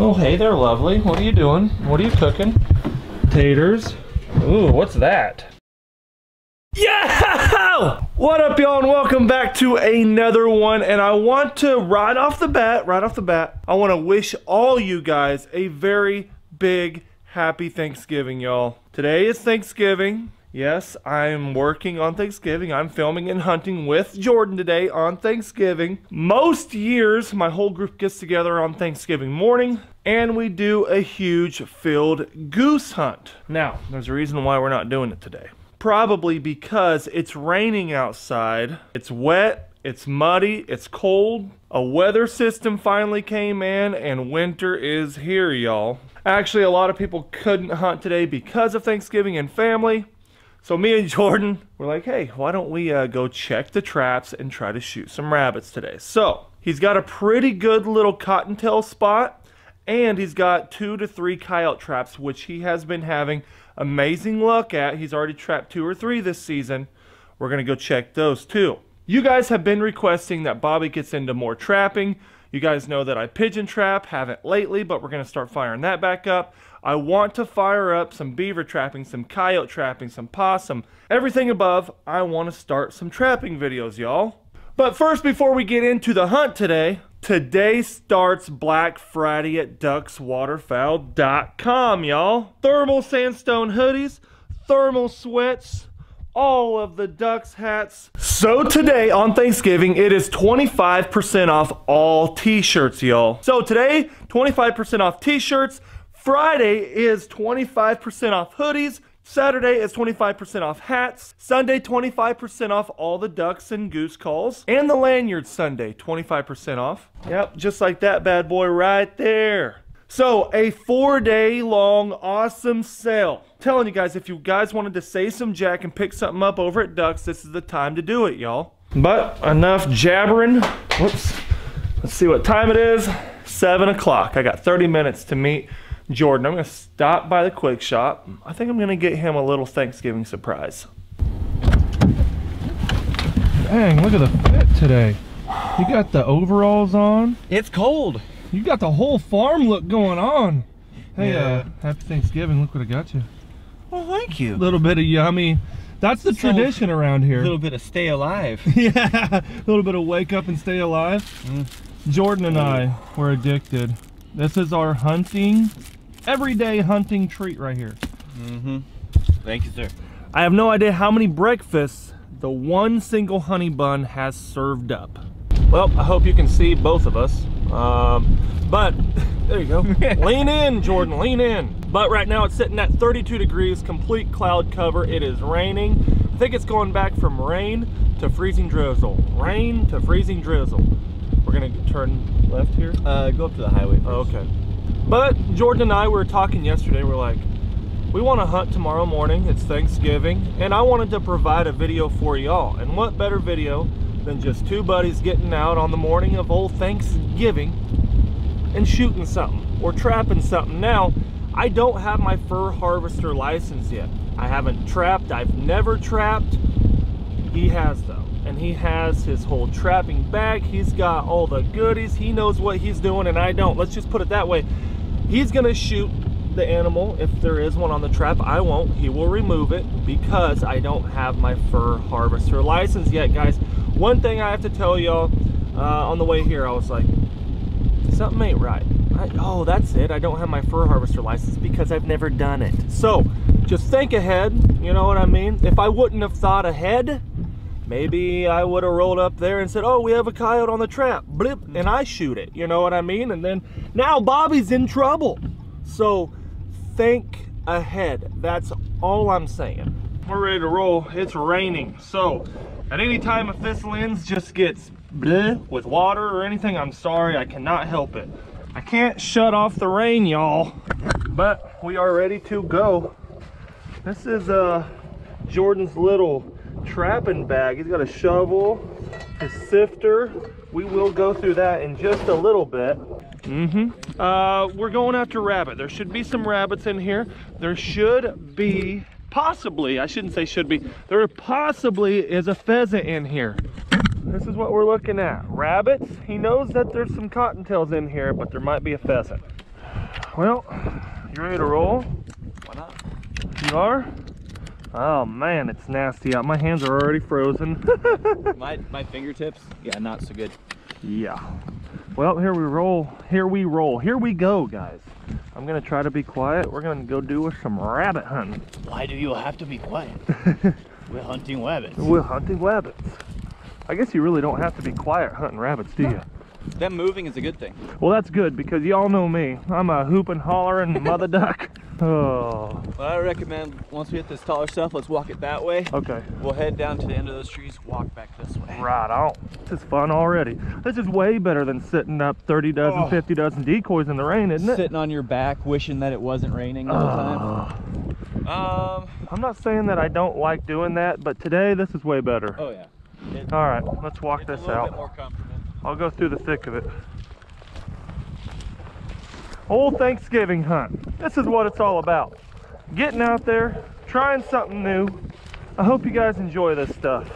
Oh, hey there, lovely. What are you doing? What are you cooking? Taters. Ooh, what's that? Yeah! What up, y'all, and welcome back to another one. And I want to, right off the bat, right off the bat, I want to wish all you guys a very big happy Thanksgiving, y'all. Today is Thanksgiving. Yes, I'm working on Thanksgiving. I'm filming and hunting with Jordan today on Thanksgiving. Most years, my whole group gets together on Thanksgiving morning and we do a huge field goose hunt. Now, there's a reason why we're not doing it today. Probably because it's raining outside, it's wet, it's muddy, it's cold. A weather system finally came in and winter is here, y'all. Actually, a lot of people couldn't hunt today because of Thanksgiving and family. So me and Jordan were like, hey, why don't we uh, go check the traps and try to shoot some rabbits today? So he's got a pretty good little cottontail spot and he's got two to three coyote traps, which he has been having amazing luck at. He's already trapped two or three this season. We're going to go check those too. You guys have been requesting that Bobby gets into more trapping. You guys know that I pigeon trap, haven't lately, but we're going to start firing that back up. I want to fire up some beaver trapping, some coyote trapping, some possum, everything above. I want to start some trapping videos, y'all. But first, before we get into the hunt today, today starts Black Friday at duckswaterfowl.com, y'all. Thermal sandstone hoodies, thermal sweats, all of the Ducks hats. So today on Thanksgiving, it is 25% off all t-shirts, y'all. So today, 25% off t-shirts, Friday is 25% off hoodies. Saturday is 25% off hats. Sunday, 25% off all the ducks and goose calls. And the lanyard Sunday, 25% off. Yep, just like that bad boy right there. So, a four day long awesome sale. Telling you guys, if you guys wanted to save some jack and pick something up over at Ducks, this is the time to do it, y'all. But enough jabbering. Whoops. Let's see what time it is. 7 o'clock. I got 30 minutes to meet Jordan. I'm going to stop by the quick shop. I think I'm going to get him a little Thanksgiving surprise. Dang, look at the fit today. You got the overalls on. It's cold. You got the whole farm look going on. Hey, Yeah. uh, happy Thanksgiving. Look what I got you. Well, thank you. A little bit of yummy. That's the So- tradition around here. A little bit of stay alive. yeah, a little bit of wake up and stay alive. Mm. Jordan and I were addicted. This is our hunting, everyday hunting treat right here. Mm-hmm. Thank you, sir. I have no idea how many breakfasts the one single honey bun has served up. Well, I hope you can see both of us. Um, but there you go. lean in, Jordan, lean in. But right now it's sitting at 32 degrees, complete cloud cover. It is raining. I think it's going back from rain to freezing drizzle. Rain to freezing drizzle. We're gonna turn left here. Uh, go up to the highway first. Okay. But Jordan and I were talking yesterday. We're like, we want to hunt tomorrow morning. It's Thanksgiving, and I wanted to provide a video for y'all. And what better video than just two buddies getting out on the morning of old Thanksgiving and shooting something or trapping something. Now, I don't have my fur harvester license yet. I haven't trapped. I've never trapped. He has though. And he has his whole trapping bag. He's got all the goodies. He knows what he's doing and I don't. Let's just put it that way. He's gonna shoot the animal if there is one on the trap. I won't. He will remove it because I don't have my fur harvester license yet, guys. One thing I have to tell y'all uh, on the way here, I was like, something ain't right. I, oh, that's it. I don't have my fur harvester license because I've never done it. So just think ahead. You know what I mean? If I wouldn't have thought ahead, maybe I would have rolled up there and said, oh, we have a coyote on the trap. Blip, and I shoot it. You know what I mean? And then now Bobby's in trouble. So think ahead. That's all I'm saying. We're ready to roll. It's raining. So at any time if this lens just gets bleh with water or anything, I'm sorry. I cannot help it. I can't shut off the rain, y'all. But we are ready to go. This is uh, Jordan's little trapping bag. He's got a shovel, his sifter. We will go through that in just a little bit. Mm-hmm. Uh, we're going after rabbit. There should be some rabbits in here. There should be, possibly, I shouldn't say should be, there possibly is a pheasant in here. This is what we're looking at. Rabbits. He knows that there's some cottontails in here, but there might be a pheasant. Well, you ready to roll? Why not? You are? Oh man, it's nasty out. My hands are already frozen. My my fingertips, yeah, not so good. yeah. Well, here we roll. Here we roll. Here we go, guys. I'm gonna try to be quiet. We're gonna go do some rabbit hunting. Why do you have to be quiet? We're hunting rabbits. We're hunting rabbits. I guess you really don't have to be quiet hunting rabbits, do you? Them moving is a good thing. Well, that's good because y'all know me. I'm a hooping, hollering mother duck. Oh, What I recommend once we hit this taller stuff, let's walk it that way. okay. We'll head down to the end of those trees, walk back this way. Right on. This is fun already. This is way better than sitting up 30 dozen, Oh. 50 dozen decoys in the rain, isn't it? Sitting on your back, wishing that it wasn't raining all the time. Oh. Um. I'm not saying that I don't like doing that, but today this is way better. Oh yeah. It- All right, let's walk this a little bit out. more comfortable. I'll go through the thick of it. Old Thanksgiving hunt. This is what it's all about. Getting out there, trying something new. I hope you guys enjoy this stuff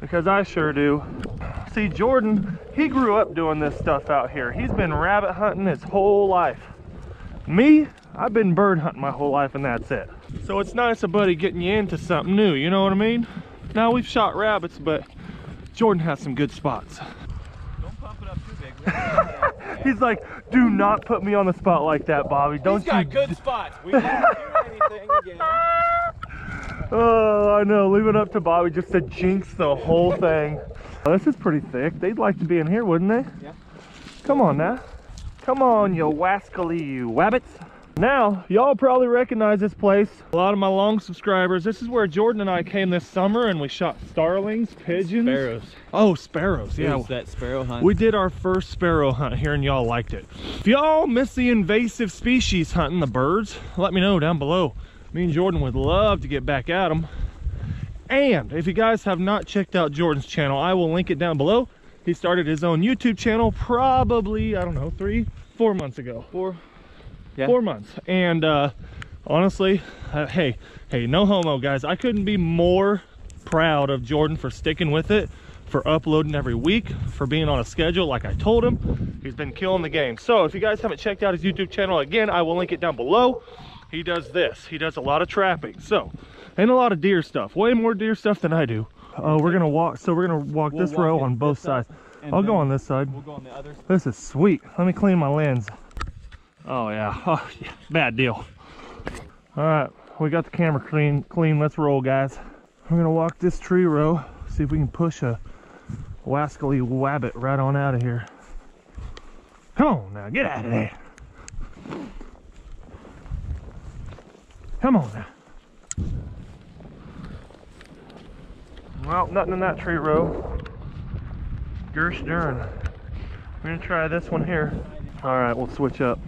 because I sure do. See, Jordan, he grew up doing this stuff out here. He's been rabbit hunting his whole life. Me, I've been bird hunting my whole life and that's it. So it's nice a buddy getting you into something new, you know what I mean? Now we've shot rabbits, but Jordan has some good spots. Don't pump it up too big. We don't do He's like, do not put me on the spot like that, Bobby. Don't He's got you? good spots. We didn't do anything again. Oh, I know. Leave it up to Bobby just to jinx the whole thing. Oh, this is pretty thick. They'd like to be in here, wouldn't they? Yeah. Come on now. Come on, you wascally you wabbits. Now, y'all probably recognize this place. A lot of my long subscribers. This is where Jordan and I came this summer and we shot starlings, pigeons. Sparrows. Oh, sparrows. Yeah. Yeah. that sparrow hunt. We did our first sparrow hunt here and y'all liked it. If y'all miss the invasive species hunting the birds, let me know down below. Me and Jordan would love to get back at them. And if you guys have not checked out Jordan's channel, I will link it down below. He started his own YouTube channel probably, I don't know, three, four months ago. Four. Yeah. Four months. And uh, honestly, uh, hey, hey, no homo, guys. I couldn't be more proud of Jordan for sticking with it, for uploading every week, for being on a schedule like I told him. He's been killing the game. So if you guys haven't checked out his YouTube channel, again, I will link it down below. He does this. He does a lot of trapping. So, and a lot of deer stuff. Way more deer stuff than I do. Oh, we're gonna walk. So we're gonna walk We'll this walk row on both sides. I'll go on this side. We'll go on the other. This is sweet. Let me clean my lens. Oh yeah, oh, yeah. bad deal. All right, we got the camera clean. Clean. Let's roll, guys. We're gonna walk this tree row. See if we can push a wascally wabbit right on out of here. Come on now, get out of there. Come on now. Well, nothing in that tree row. Gersh darn. We're gonna try this one here. All right, we'll switch up.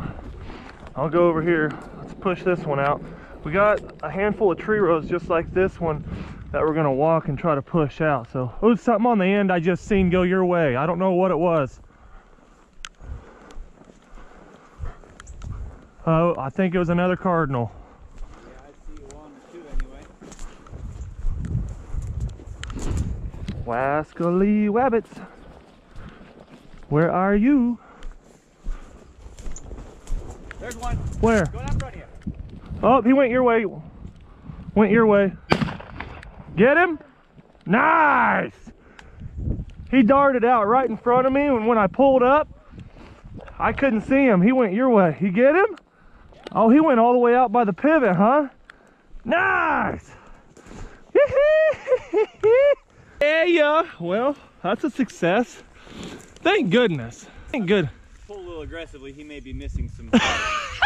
I'll go over here. Let's push this one out. We got a handful of tree rows just like this one that we're gonna walk and try to push out. So, oh, something on the end I just seen go your way. I don't know what it was. Oh, I think it was another cardinal. Yeah, I see one or two anyway. Wascally wabbits. Where are you? There's one. Where? Going up front of you. Oh, he went your way. Went your way. Get him? Nice! He darted out right in front of me, and when I pulled up, I couldn't see him. He went your way. You get him? Oh, he went all the way out by the pivot, huh? Nice! yeah, yeah. Well, that's a success. Thank goodness. Thank good. Pull a little aggressively. He may be missing some stuff.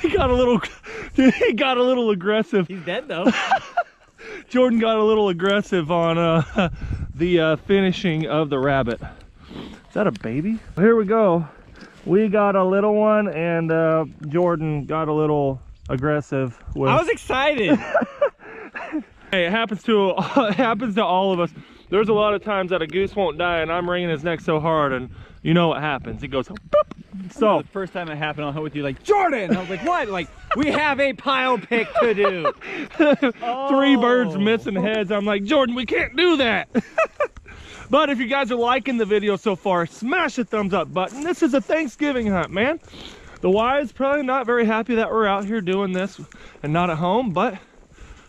He got a little, he got a little aggressive. He's dead though. Jordan got a little aggressive on uh, the uh, finishing of the rabbit. Is that a baby? Here we go. We got a little one, and uh, Jordan got a little aggressive. With... I was excited. Hey, it happens to it happens to all of us. There's a lot of times that a goose won't die, and I'm wringing his neck so hard, and you know what happens? It goes, boop. So the first time it happened, I hunt with you like Jordan. I was like, what? Like we have a pile pick to do. three birds Oh. missing heads. I'm like, Jordan, we can't do that. But if you guys are liking the video so far, smash the thumbs up button. This is a Thanksgiving hunt, man. The wives probably not very happy that we're out here doing this and not at home, but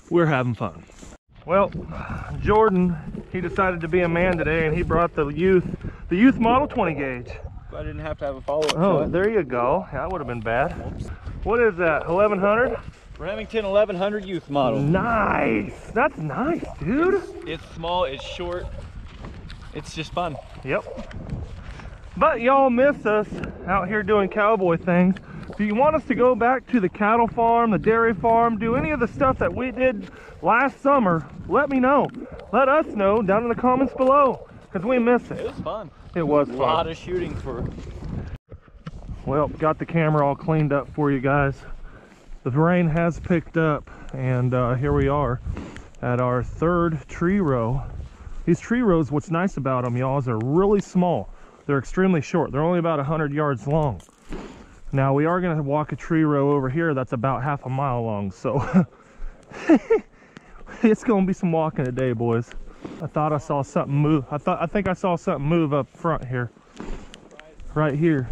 we're having fun. Well, Jordan, he decided to be a man today and he brought the youth, the youth model 20 gauge. I didn't have to have a follow-up Oh, there you go. That would have been bad. What is that, 1100? Remington 1100 youth model. Nice. That's nice, dude. It's small, it's short. It's just fun. Yep. But y'all miss us out here doing cowboy things. If you want us to go back to the cattle farm, the dairy farm, do any of the stuff that we did last summer, let me know. Let us know down in the comments below because we miss It it. was fun. It was fun. A lot fun. of shooting for Well, got the camera all cleaned up for you guys. The rain has picked up and uh, here we are at our third tree row. These tree rows, what's nice about them, y'all, is they're really small. They're extremely short. They're only about 100 yards long. Now, we are going to walk a tree row over here that's about half a mile long, so it's going to be some walking today, boys. I thought I saw something move. I thought I think I saw something move up front here. Right here.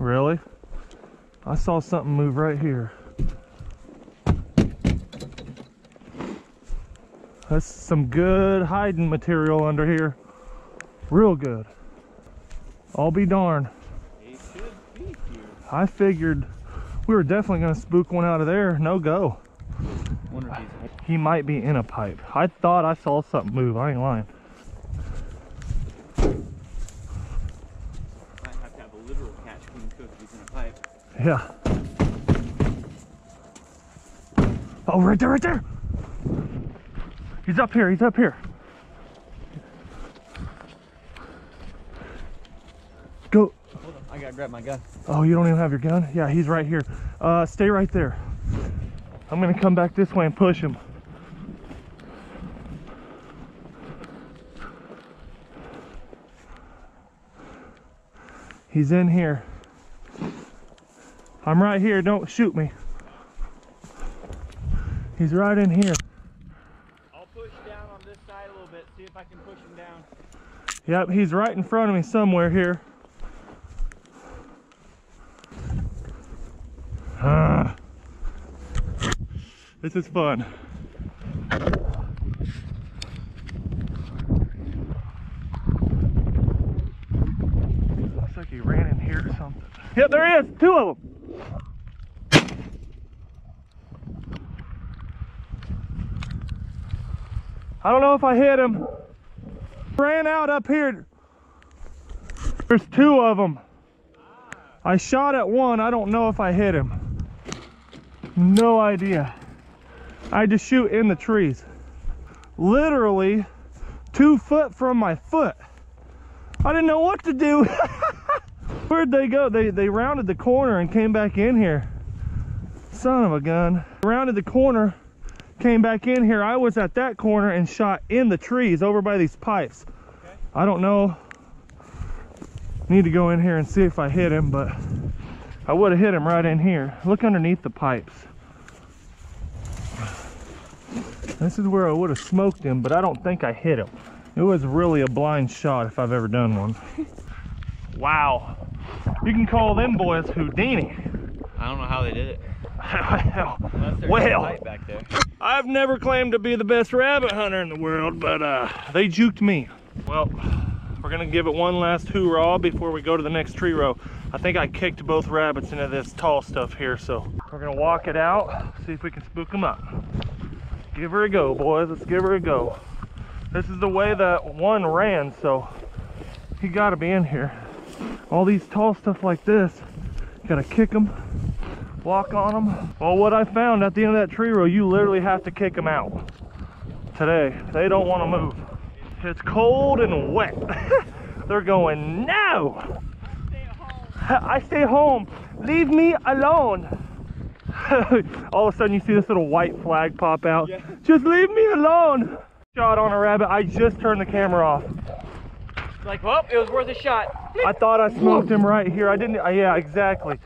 Really? I saw something move right here. That's some good hiding material under here. Real good. I'll be darned. I figured we were definitely going to spook one out of there. No go. Wonder if he's He might be in a pipe. I thought I saw something move. I ain't lying. might have to have a literal catch queen cook in a pipe. Yeah. Oh, right there, right there. He's up here. He's up here. Go. Hold on, I gotta grab my gun. Oh, you don't even have your gun? Yeah, he's right here. Uh, stay right there. I'm gonna come back this way and push him. He's in here. I'm right here. Don't shoot me. He's right in here. I'll push down on this side a little bit, see if I can push him down. Yep, he's right in front of me somewhere here. Ah. This is fun. Looks like he ran in here or something. Yep, there he is. Two of them. I don't know if I hit him. Ran out up here. There's two of them. I shot at one. I don't know if I hit him. No idea. I just shoot in the trees. Literally two foot from my foot. I didn't know what to do. Where'd they go? They they rounded the corner and came back in here. Son of a gun. Rounded the corner, came back in here. I was at that corner and shot in the trees over by these pipes. I don't know. Need to go in here and see if I hit him, but I would have hit him right in here. Look underneath the pipes. This is where I would have smoked him, but I don't think I hit him. It was really a blind shot if I've ever done one. wow. You can call them boys Houdini. I don't know how they did it. Well, Well. back there. I've never claimed to be the best rabbit hunter in the world, but uh, they juked me. Well, we're gonna give it one last hoorah before we go to the next tree row. I think I kicked both rabbits into this tall stuff here, so we're gonna walk it out, see if we can spook them up. Give her a go, boys. Let's give her a go. This is the way that one ran, so he gotta be in here. All these tall stuff like this, gotta kick them, walk on them. Well, what I found at the end of that tree row, you literally have to kick them out. Today, they don't want to move. It's cold and wet. They're going, no! I stay home. Leave me alone. All of a sudden, you see this little white flag pop out. Yeah. Just leave me alone. Shot on a rabbit. I just turned the camera off. Like, well, it was worth a shot. I thought I smoked him right here. I didn't. Yeah, exactly.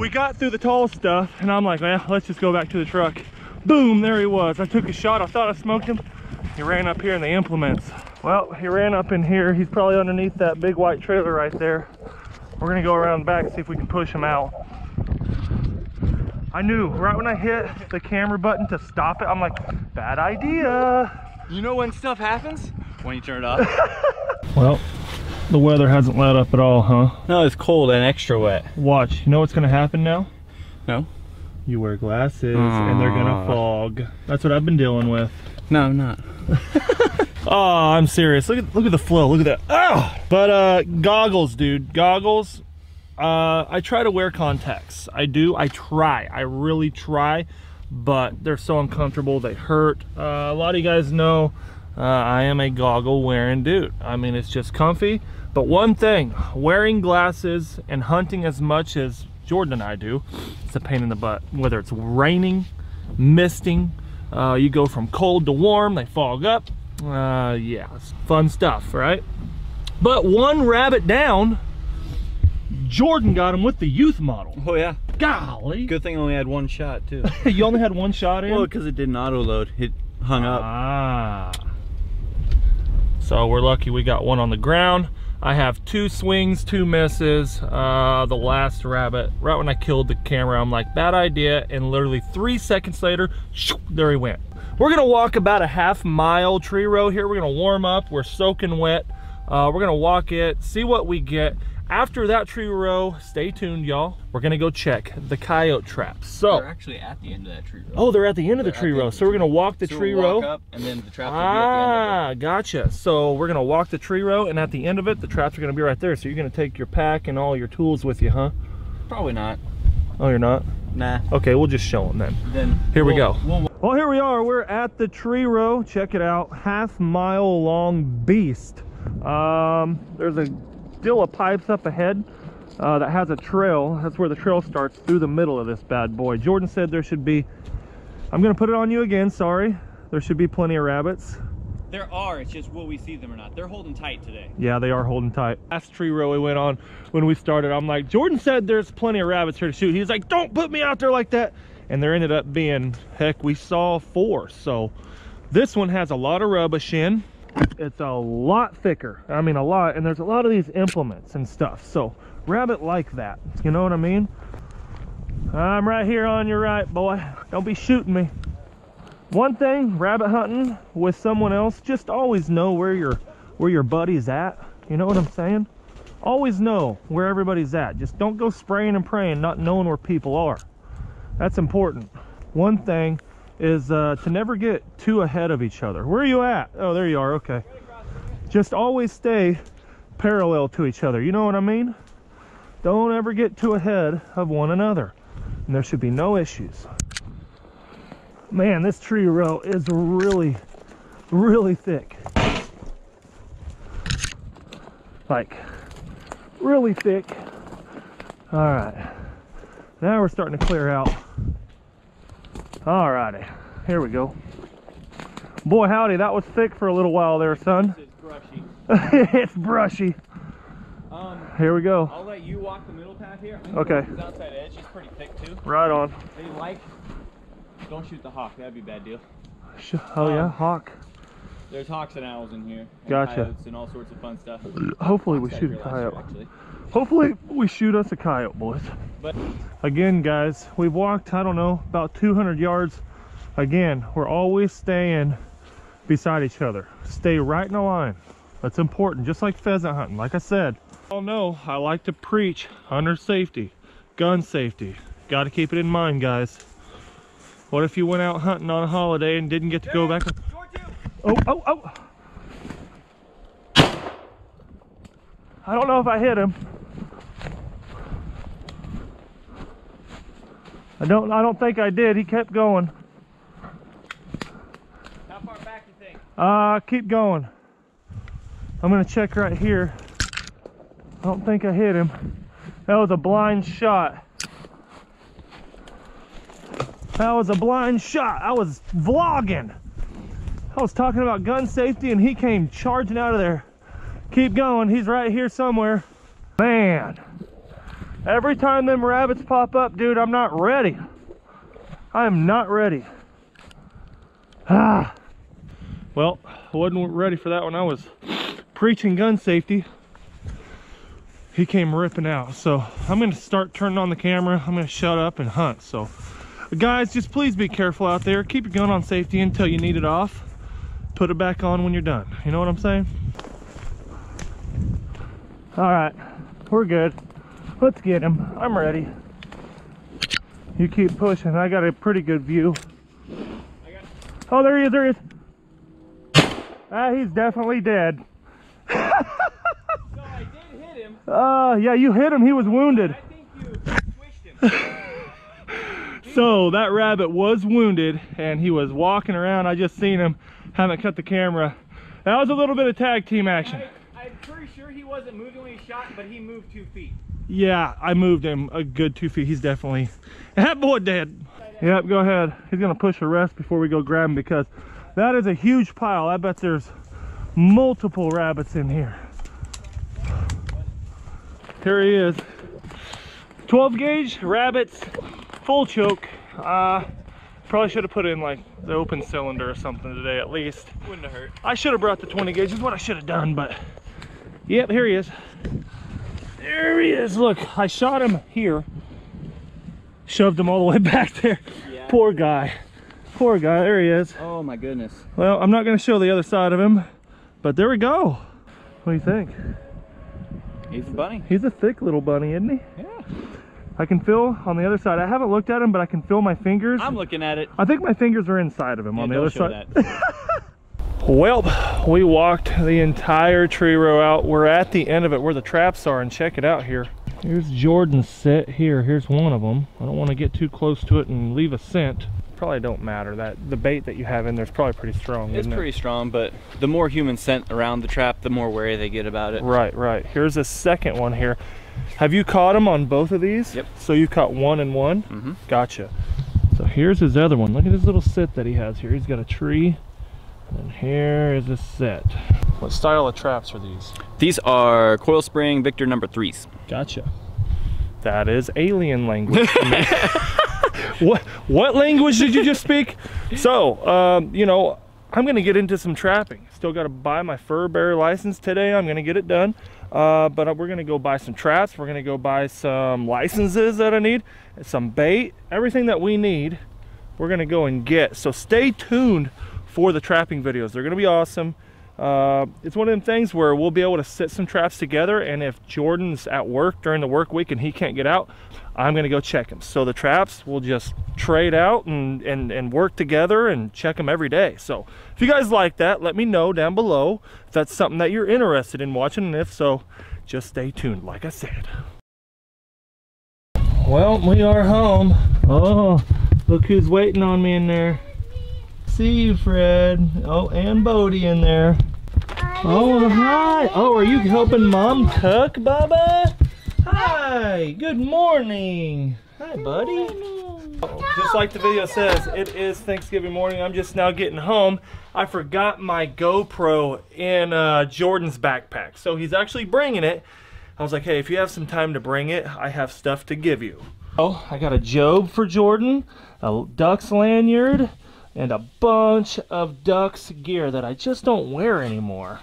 We got through the tall stuff and I'm like, well, let's just go back to the truck. Boom, there he was. I took a shot. I thought I smoked him. He ran up here in the implements. Well, he ran up in here. He's probably underneath that big white trailer right there. We're gonna go around back and see if we can push him out. I knew right when I hit the camera button to stop it, I'm like, bad idea. You know when stuff happens? When you turn it off. Well, the weather hasn't let up at all, huh? no, it's cold and extra wet. Watch, you know what's gonna happen now? No? You wear glasses and they're gonna fog. That's what I've been dealing with. No, I'm not. Oh, I'm serious. Look at look at the flow. Look at that. Oh, but uh, goggles, dude. Goggles. Uh, I try to wear contacts. I do. I try. I really try, but they're so uncomfortable. They hurt. Uh, a lot of you guys know uh, I am a goggle wearing dude. I mean, it's just comfy. But one thing, wearing glasses and hunting as much as Jordan and I do, it's a pain in the butt. Whether it's raining, misting, uh, you go from cold to warm, they fog up. Uh, yeah, it's fun stuff, right? But one rabbit down, Jordan got him with the youth model. Oh yeah. Golly. Good thing I only had one shot too. you only had one shot in? well, because it didn't auto load. It hung up. Ah. So we're lucky we got one on the ground. I have two swings, two misses. Uh, the last rabbit, right when I killed the camera, I'm like, bad idea. And literally three seconds later, there he went. We're gonna walk about a half mile tree row here. We're gonna warm up. We're soaking wet. Uh, we're gonna walk it, see what we get. After that tree row, stay tuned, y'all. We're gonna go check the coyote traps. So, They're actually at the end of that tree row. oh, they're at the end of the They're at tree the row. So we're gonna walk the So tree we'll row. up, and then the trap will be at the end Ah, gotcha. So we're gonna walk the tree row, and at the end of it, the traps are gonna be right there. So you're gonna take your pack and all your tools with you, huh? Probably not. Oh, you're not. Nah. Okay, we'll just show them then. Then Here we we'll- go. We'll, Well, here we are. We're at the tree row. Check it out. Half mile long beast. Um, there's a still a pipes up ahead uh, that has a trail. That's where the trail starts through the middle of this bad boy. Jordan said there should be. I'm gonna put it on you again. Sorry. There should be plenty of rabbits. There are. It's just will we see them or not? They're holding tight today. Yeah, they are holding tight. Last tree row we went on when we started, I'm like, Jordan said there's plenty of rabbits here to shoot. He's like, don't put me out there like that. And there ended up being, heck, we saw four. So this one has a lot of rubbish in. It's a lot thicker. I mean, a lot. And there's a lot of these implements and stuff. So rabbit like that. You know what I mean? I'm right here on your right, boy. Don't be shooting me. One thing, rabbit hunting with someone else, just always know where your where your buddy's at. You know what I'm saying? Always know where everybody's at. Just don't go spraying and praying, not knowing where people are. That's important. One thing is uh, to never get too ahead of each other. Where are you at? Oh, there you are. Okay. Just always stay parallel to each other. You know what I mean? Don't ever get too ahead of one another. And there should be no issues. Man, this tree row is really, really thick. Like, really thick. All right. Now we're starting to clear out. All righty. Here we go. Boy, howdy, that was thick for a little while there, son. It's brushy. it's brushy. Um, Here we go. I'll let you walk the middle path here. Okay. This outside edge is pretty thick too. Right on. They like. Don't shoot the hawk. That'd be a bad deal. Oh, yeah, Um, hawk. There's hawks and owls in here. And Gotcha. and all sorts of fun stuff. Hopefully, we shoot a coyote. Hopefully, we shoot us a coyote, boys. But Again, guys, we've walked, I don't know, about 200 yards. Again, we're always staying beside each other. Stay right in a line. That's important, just like pheasant hunting. Like I said, all know I like to preach hunter safety, gun safety. Got to keep it in mind, guys. What if you went out hunting on a holiday and didn't get to go back? Oh, oh, oh. I don't know if I hit him. I don't I don't think I did. He kept going. how far back you think? Uh keep going. I'm gonna check right here. I don't think I hit him. That was a blind shot. That was a blind shot. I was vlogging. I was talking about gun safety and he came charging out of there. Keep going. He's right here somewhere. Man, Every time them rabbits pop up, dude, I'm not ready. I am not ready. Ah. Well, I wasn't ready for that when I was preaching gun safety. He came ripping out. So I'm gonna start turning on the camera. I'm gonna shut up and hunt. So guys, just please be careful out there. Keep your gun on safety until you need it off. Put it back on when you're done. You know what I'm saying? All right, we're good. Let's get him. I'm ready. You keep pushing. I got a pretty good view. Oh, there he is. There he is. Ah, he's definitely dead. So I did hit him. Uh, yeah, you hit him. He was wounded. I think you him. So that rabbit was wounded and he was walking around. I just seen him. Haven't cut the camera. That was a little bit of tag team action. I, I'm pretty sure he wasn't moving when he shot, but he moved two feet. Yeah, I moved him a good two feet. He's definitely that boy dead. Yep, go ahead. He's gonna push a rest before we go grab him because that is a huge pile. I bet there's multiple rabbits in here. Here he is. 12 gauge rabbits, full choke. Uh, probably should have put in like the open cylinder or something today at least. Wouldn't have hurt. I should have brought the 20 gauge is what I should have done, but yep, here he is. There he is. Look, I shot him here. Shoved him all the way back there. Yeah. Poor guy. Poor guy. There he is. Oh my goodness. Well, I'm not going to show the other side of him, but there we go. What do you think? He's a bunny. He's a thick little bunny, isn't he? Yeah. I can feel on the other side. I haven't looked at him, but I can feel my fingers. I'm looking at it. I think my fingers are inside of him Yeah, on the don't other show side. Well, we walked the entire tree row out. We're at the end of it where the traps are and check it out here. Here's Jordan's set here. Here's one of them. I don't want to get too close to it and leave a scent. Probably don't matter that the bait that you have in there is probably pretty strong. It's isn't it? pretty strong, but the more human scent around the trap, the more wary they get about it. Right, right. Here's a second one here. Have you caught him on both of these? Yep. So you caught one and one? Mhm. Gotcha. So here's his other one. Look at his little set that he has here. He's got a tree. And here is a set. What style of traps are these? These are Coil Spring Victor number threes. Gotcha. That is alien language. what what language did you just speak? So, um, you know, I'm gonna get into some trapping. Still got to buy my fur bearer license today. I'm gonna get it done. Uh, but we're gonna go buy some traps. We're gonna go buy some licenses that I need, some bait, everything that we need. We're gonna go and get. So stay tuned for the trapping videos. They're gonna be awesome. Uh, it's one of them things where we'll be able to set some traps together and if Jordan's at work during the work week and he can't get out, I'm gonna go check him. So the traps will just trade out and, and, and work together and check them every day. So if you guys like that, let me know down below if that's something that you're interested in watching and if so, just stay tuned like I said. Well, we are home. Oh, look who's waiting on me in there. See you, Fred. Oh, and Bodie in there. Oh, hi. Oh, are you helping Mom cook, Bubba? Hi. Good morning. Hi, buddy. Just like the video says, it is Thanksgiving morning. I'm just now getting home. I forgot my GoPro in uh, Jordan's backpack. So he's actually bringing it. I was like, hey, if you have some time to bring it, I have stuff to give you. Oh, I got a Job for Jordan, a Ducks lanyard, and a bunch of Ducks gear that I just don't wear anymore.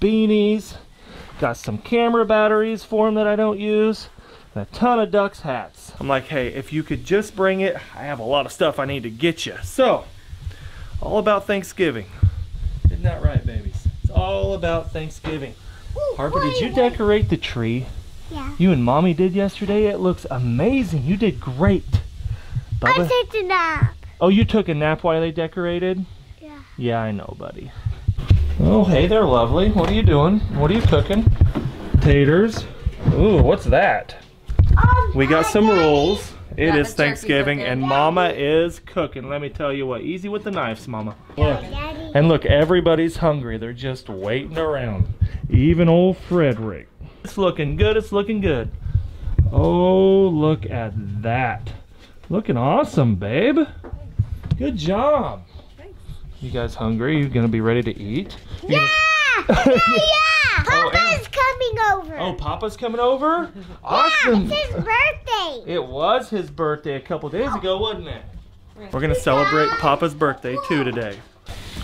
Beanies, got some camera batteries for him that I don't use, and a ton of Ducks hats. I'm like, hey, if you could just bring it, I have a lot of stuff I need to get you. So, all about Thanksgiving. Isn't that right, babies? It's all about Thanksgiving. Harper, did you decorate the tree? Yeah. You and mommy did yesterday? It looks amazing. You did great. I Bubba? took a nap. Oh, you took a nap while they decorated? Yeah. Yeah, I know, buddy. Oh, hey there, lovely. What are you doing? What are you cooking? Taters. Ooh, what's that? Um, We got some rolls. It Yeah, is Thanksgiving, cooking. and Mama is cooking. Let me tell you what. Easy with the knives, Mama. Look. And look, everybody's hungry. They're just waiting around. Even old Frederick. It's looking good. It's looking good. Oh, look at that. Looking awesome, babe. Good job. Thanks. You guys hungry? You gonna be ready to eat? You gonna- Yeah, yeah. Papa's coming over. Oh, Papa's coming over? yeah, Awesome. it's his birthday. It was his birthday a couple days ago, wasn't it? We're gonna celebrate Papa's birthday too today.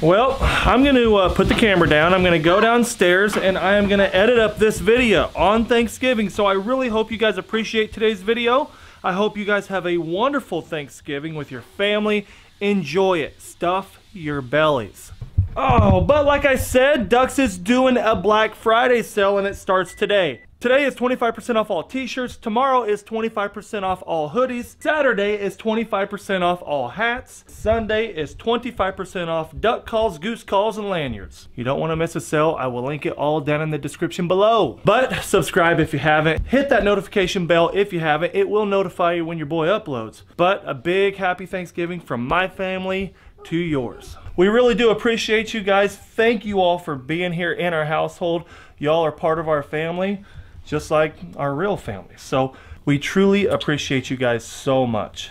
Well, I'm gonna uh, put the camera down. I'm gonna go downstairs and I am gonna edit up this video on Thanksgiving. So I really hope you guys appreciate today's video. I hope you guys have a wonderful Thanksgiving with your family. Enjoy it. Stuff your bellies. Oh, but like I said, Ducks is doing a Black Friday sale and it starts today. Today is 25% off all t-shirts. Tomorrow is 25% off all hoodies. Saturday is 25% off all hats. Sunday is 25% off duck calls, goose calls, and lanyards. You don't want to miss a sale. I will link it all down in the description below. But subscribe if you haven't. Hit that notification bell if you haven't. It will notify you when your boy uploads. But a big happy Thanksgiving from my family to yours. We really do appreciate you guys. Thank you all for being here in our household. Y'all are part of our family, just like our real family. So we truly appreciate you guys so much.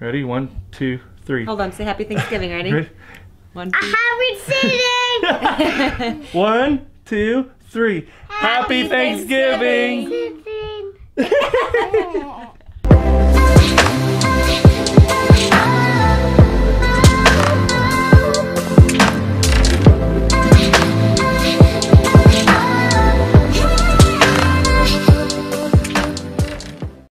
Ready? One, two, three. Hold on, say happy Thanksgiving, ready? ready? One, two. One, two, three. Happy, happy Thanksgiving. Thanksgiving.